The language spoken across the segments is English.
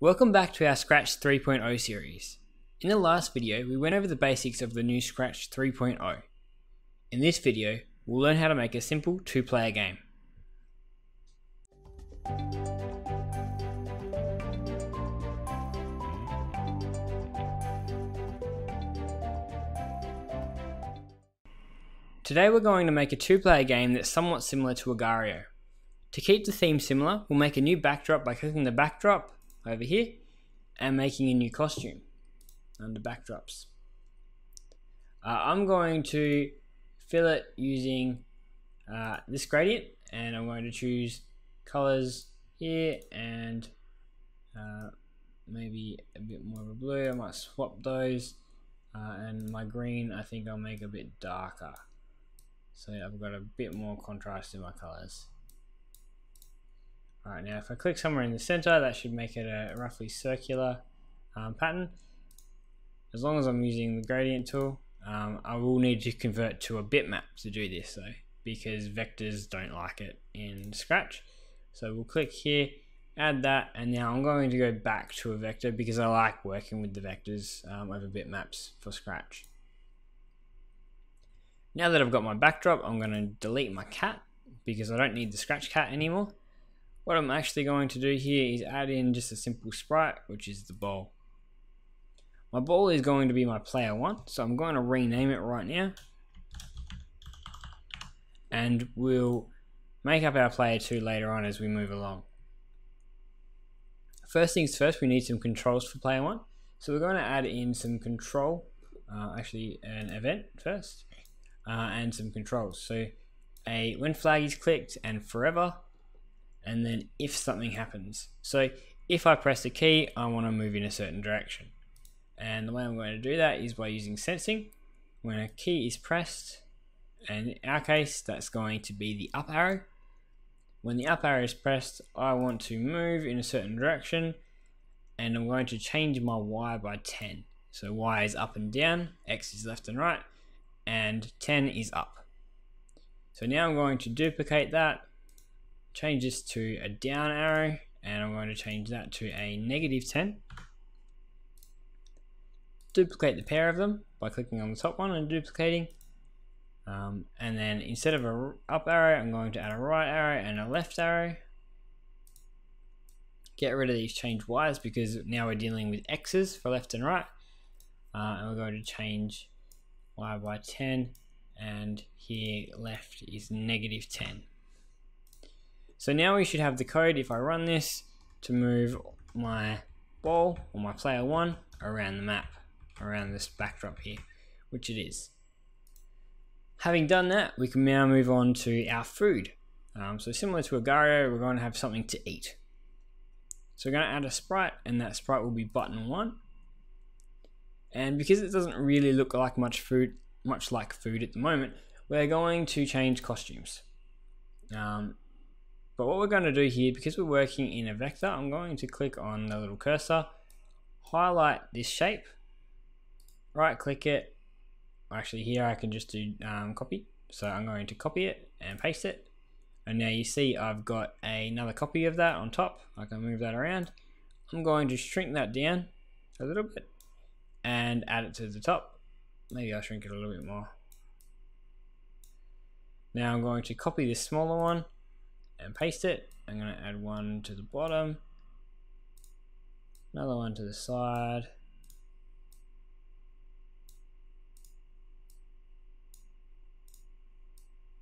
Welcome back to our Scratch 3.0 series. In the last video, we went over the basics of the new Scratch 3.0. In this video, we'll learn how to make a simple two-player game. Today we're going to make a two-player game that's somewhat similar to Agar.io. To keep the theme similar, we'll make a new backdrop by clicking the backdrop over here and making a new costume under backdrops. Uh, I'm going to fill it using uh, this gradient and I'm going to choose colors here and uh, maybe a bit more of a blue. I might swap those uh, and my green I think I'll make a bit darker. So I've got a bit more contrast in my colors. Alright, now if I click somewhere in the center, that should make it a roughly circular um, pattern. As long as I'm using the gradient tool, um, I will need to convert to a bitmap to do this though, because vectors don't like it in Scratch. So we'll click here, add that, and now I'm going to go back to a vector because I like working with the vectors um, over bitmaps for Scratch. Now that I've got my backdrop, I'm going to delete my cat because I don't need the scratch cat anymore. What I'm actually going to do here is add in just a simple sprite, which is the ball. My ball is going to be my player one, so I'm going to rename it right now. And we'll make up our player two later on as we move along. First things first, we need some controls for player one. So we're going to add in some control, uh, actually an event first uh, and some controls. So a when flag is clicked and forever, and then if something happens. So if I press the key, I want to move in a certain direction. And the way I'm going to do that is by using sensing. When a key is pressed, and in our case, that's going to be the up arrow. When the up arrow is pressed, I want to move in a certain direction, and I'm going to change my Y by 10. So Y is up and down, X is left and right, and 10 is up. So now I'm going to duplicate that, change this to a down arrow, and I'm going to change that to a negative 10. Duplicate the pair of them by clicking on the top one and duplicating. Um, and then instead of a up arrow, I'm going to add a right arrow and a left arrow. Get rid of these change Y's because now we're dealing with X's for left and right. Uh, and we're going to change y by 10 and here left is negative 10. So now we should have the code if I run this to move my ball or my player 1 around the map, around this backdrop here, which it is. Having done that, we can now move on to our food. Um, so similar to Agar.io, we're going to have something to eat. So we're going to add a sprite and that sprite will be button 1 and because it doesn't really look like much food, much like food at the moment, we're going to change costumes. Um, but what we're going to do here, because we're working in a vector, I'm going to click on the little cursor, highlight this shape, right click it. Actually here I can just do um, copy. So I'm going to copy it and paste it. And now you see I've got another copy of that on top. I can move that around. I'm going to shrink that down a little bit and add it to the top. Maybe I'll shrink it a little bit more. Now I'm going to copy this smaller one and paste it. I'm going to add one to the bottom, another one to the side.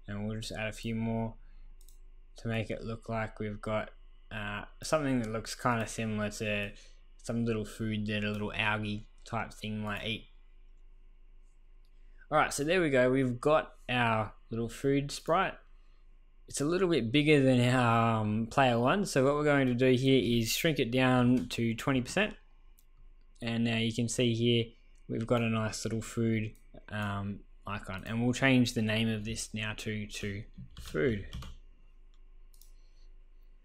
And we'll just add a few more to make it look like we've got uh, something that looks kind of similar to some little food that a little algae type thing might eat. Alright, so there we go. We've got our little food sprite. It's a little bit bigger than um, player one. So what we're going to do here is shrink it down to 20%. And now you can see here, we've got a nice little food um, icon. And we'll change the name of this now to, to food.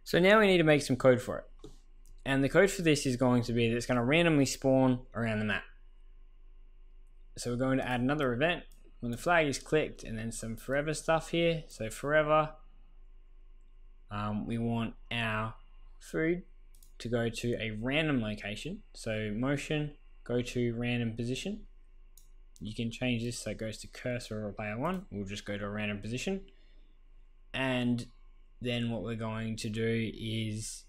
So now we need to make some code for it. And the code for this is going to be that it's going to randomly spawn around the map. So we're going to add another event when the flag is clicked and then some forever stuff here. So forever, um, we want our food to go to a random location. So motion, go to random position. You can change this so it goes to cursor or player one. We'll just go to a random position. And then what we're going to do is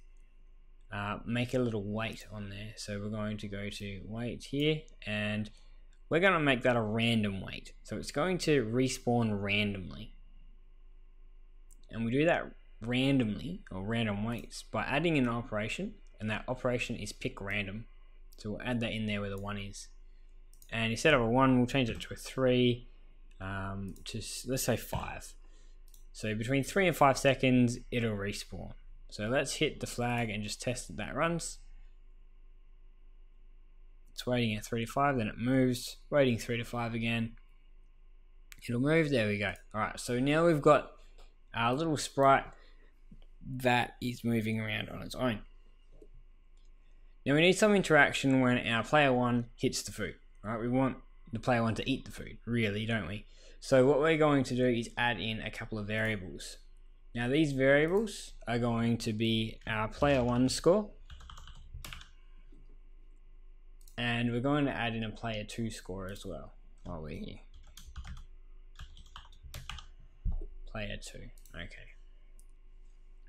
uh, make a little wait on there. So we're going to go to wait here and we're going to make that a random wait. So it's going to respawn randomly. And we do that randomly or random waits by adding an operation and that operation is pick random. So we'll add that in there where the one is. And instead of a one, we'll change it to a three, um, to let's say five. So between three and five seconds, it'll respawn. So let's hit the flag and just test that that runs. It's waiting at 3 to 5, then it moves, waiting 3 to 5 again. It'll move, there we go. Alright, so now we've got our little sprite that is moving around on its own. Now we need some interaction when our player 1 hits the food. Right, we want the player 1 to eat the food, really, don't we? So what we're going to do is add in a couple of variables. Now these variables are going to be our player one score and we're going to add in a player two score as well while we're here. Player two, okay.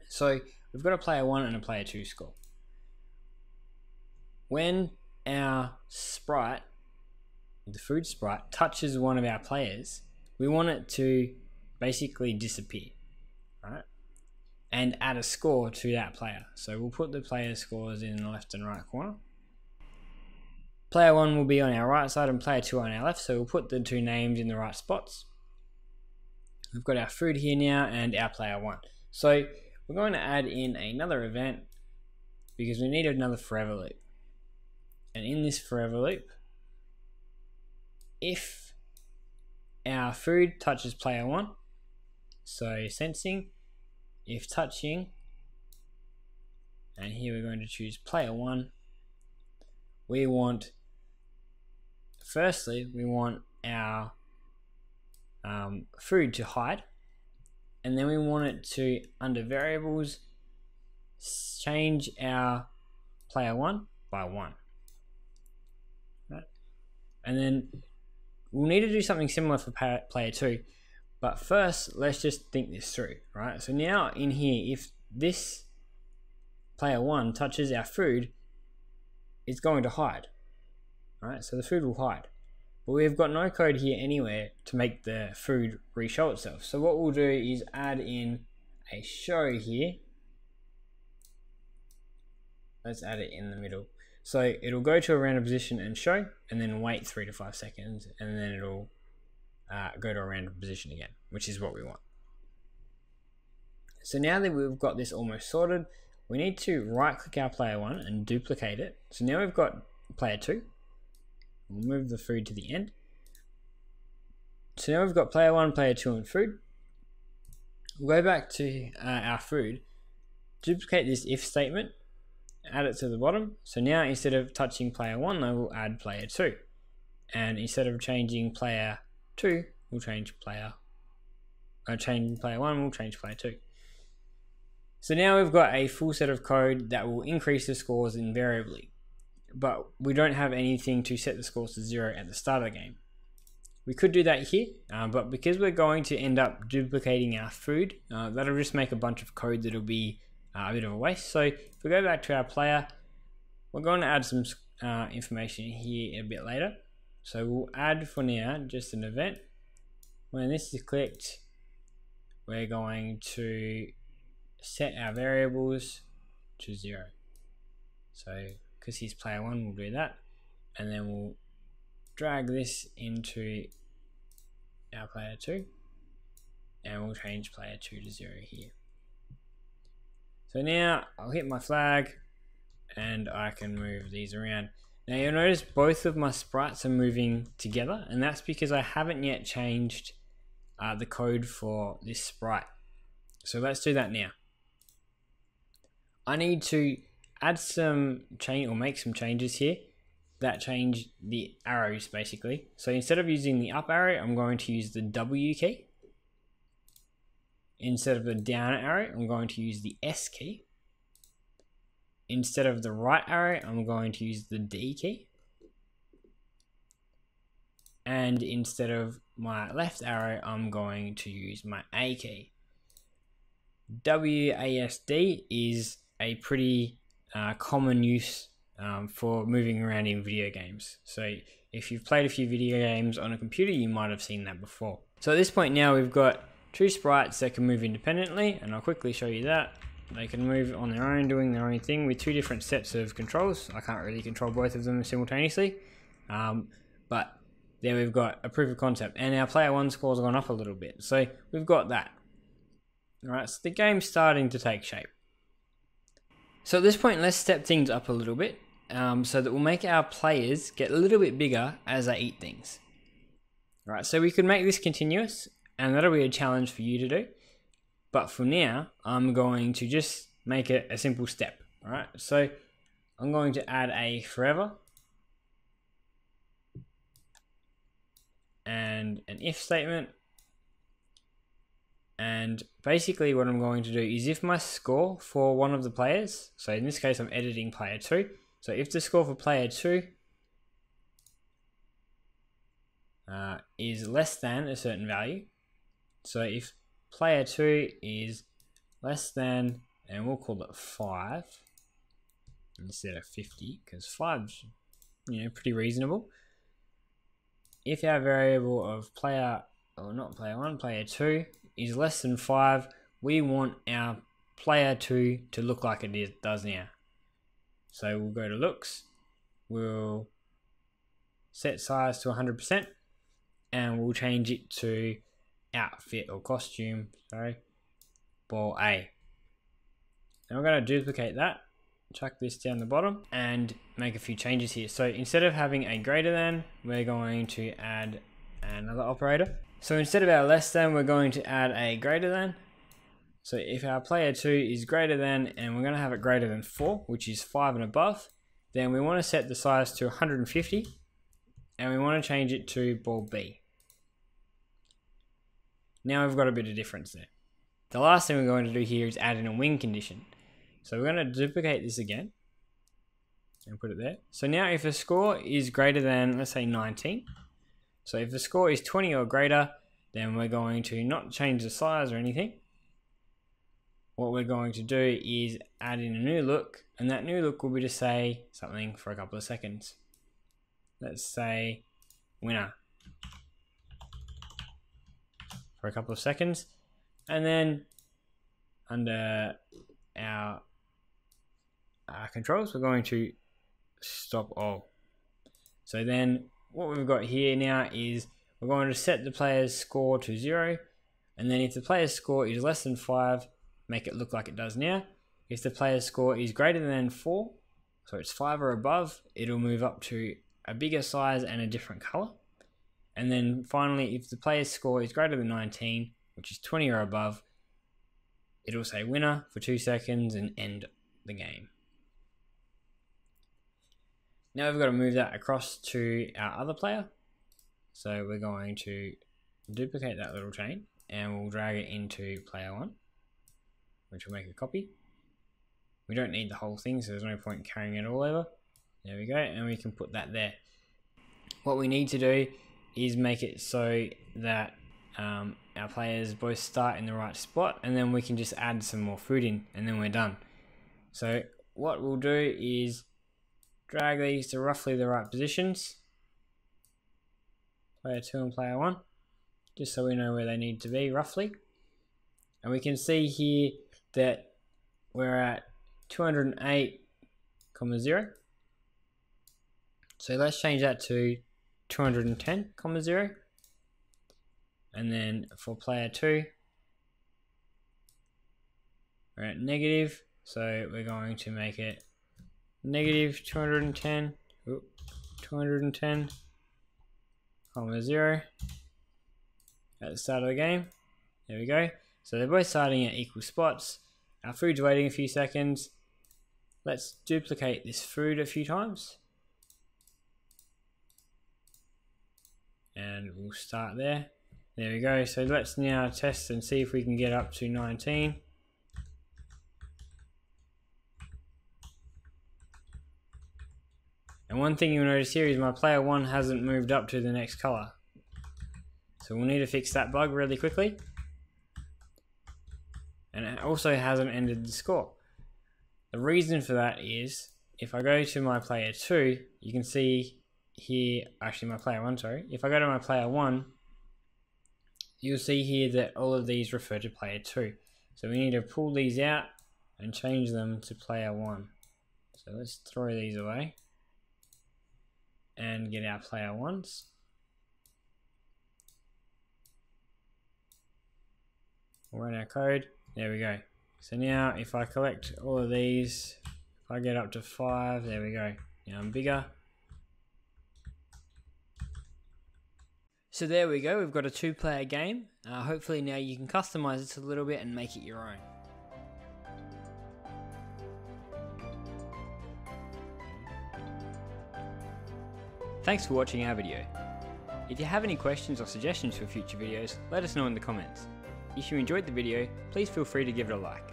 So we've got a player one and a player two score. When our sprite, the food sprite, touches one of our players, we want it to basically disappear right? And add a score to that player. So we'll put the player scores in the left and right corner. Player one will be on our right side and player two on our left. So we'll put the two names in the right spots. We've got our food here now and our player one. So we're going to add in another event because we need another forever loop. And in this forever loop, if our food touches player one, so sensing, if touching, and here we're going to choose player one, we want, firstly, we want our um, food to hide, and then we want it to, under variables, change our player one by one. Right? And then we'll need to do something similar for player two but first, let's just think this through, right? So now in here, if this player one touches our food, it's going to hide, right? So the food will hide. But we've got no code here anywhere to make the food re-show itself. So what we'll do is add in a show here. Let's add it in the middle. So it'll go to a random position and show, and then wait three to five seconds, and then it'll uh, go to a random position again, which is what we want. So now that we've got this almost sorted, we need to right click our player one and duplicate it. So now we've got player two. We'll move the food to the end. So now we've got player one, player two, and food. We'll go back to uh, our food, duplicate this if statement, add it to the bottom. So now instead of touching player one, I will add player two. And instead of changing player 2 we'll change player. Uh, change player 1 we'll change player 2. So now we've got a full set of code that will increase the scores invariably. But we don't have anything to set the scores to 0 at the start of the game. We could do that here, uh, but because we're going to end up duplicating our food, uh, that'll just make a bunch of code that'll be uh, a bit of a waste. So if we go back to our player, we're going to add some uh, information here a bit later. So we'll add for now just an event. When this is clicked, we're going to set our variables to zero. So because he's player one, we'll do that. And then we'll drag this into our player two and we'll change player two to zero here. So now I'll hit my flag and I can move these around. Now you'll notice both of my sprites are moving together and that's because I haven't yet changed uh, the code for this sprite. So let's do that now. I need to add some change or make some changes here that change the arrows basically. So instead of using the up arrow, I'm going to use the W key. Instead of the down arrow, I'm going to use the S key. instead of the right arrow, I'm going to use the D key. And instead of my left arrow, I'm going to use my A key. WASD is a pretty uh, common use um, for moving around in video games. So if you've played a few video games on a computer, you might have seen that before. So at this point now, we've got two sprites that can move independently, and I'll quickly show you that. They can move on their own, doing their own thing with two different sets of controls. I can't really control both of them simultaneously. Um, but there we've got a proof of concept. And our player one score's gone up a little bit. So we've got that. Alright, so the game's starting to take shape. So at this point, let's step things up a little bit. Um, so that we'll make our players get a little bit bigger as they eat things. Alright, so we could make this continuous, and that'll be a challenge for you to do. But for now, I'm going to just make it a simple step. All right, so I'm going to add a forever and an if statement. And basically what I'm going to do is if my score for one of the players, so in this case I'm editing player 2, so if the score for player 2 uh, is less than a certain value, so if player 2 is less than, and we'll call it 5 instead of 50, because 5's you know, pretty reasonable. If our variable of player, or not player 1, player 2 is less than 5, we want our player 2 to look like it is, does now. So we'll go to looks, we'll set size to 100%, and we'll change it to outfit or costume, sorry, ball A. Now we're going to duplicate that, chuck this down the bottom and make a few changes here. So instead of having a greater than, we're going to add another operator. So instead of our less than, we're going to add a greater than. So if our player 2 is greater than, and we're going to have it greater than 4, which is 5 and above, then we want to set the size to 150, and we want to change it to ball B. Now we've got a bit of difference there. The last thing we're going to do here is add in a win condition. So we're going to duplicate this again and put it there. So now if the score is greater than, let's say 19, so if the score is 20 or greater, then we're going to not change the size or anything. What we're going to do is add in a new look, and that new look will be to say something for a couple of seconds. Let's say winner for a couple of seconds. And then under our, our controls, we're going to stop all. So then what we've got here now is we're going to set the player's score to zero. And then if the player's score is less than five, make it look like it does now. If the player's score is greater than four, so it's five or above, it'll move up to a bigger size and a different color. And then finally, if the player's score is greater than 19, which is 20 or above, it'll say winner for two seconds and end the game. Now we've got to move that across to our other player. So we're going to duplicate that little chain and we'll drag it into player one, which will make a copy. We don't need the whole thing, so there's no point carrying it all over. There we go, and we can put that there. What we need to do is make it so that um, our players both start in the right spot and then we can just add some more food in and then we're done. So what we'll do is drag these to roughly the right positions. Player 2 and player 1. Just so we know where they need to be roughly. And we can see here that we're at 208,0. So let's change that to 210 comma 0 and then for player 2 we're at negative so we're going to make it negative 210 210 comma 0 at the start of the game. There we go. So they're both starting at equal spots. Our food's waiting a few seconds. Let's duplicate this food a few times. And we'll start there. There we go. So let's now test and see if we can get up to 19. And one thing you'll notice here is my player 1 hasn't moved up to the next color. So we'll need to fix that bug really quickly. And it also hasn't ended the score. The reason for that is if I go to my player 2, you can see here, actually my player 1, sorry. If I go to my player 1, you'll see here that all of these refer to player 2. So we need to pull these out and change them to player 1. So let's throw these away and get our player ones. Run our code. There we go. So now if I collect all of these, if I get up to five, there we go. Now I'm bigger. So there we go, we've got a two player game. Uh, hopefully now you can customize it a little bit and make it your own. Thanks for watching our video. If you have any questions or suggestions for future videos, let us know in the comments. If you enjoyed the video, please feel free to give it a like.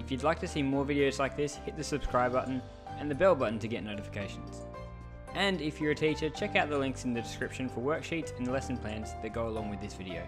If you'd like to see more videos like this, hit the subscribe button and the bell button to get notifications. And if you're a teacher, check out the links in the description for worksheets and lesson plans that go along with this video.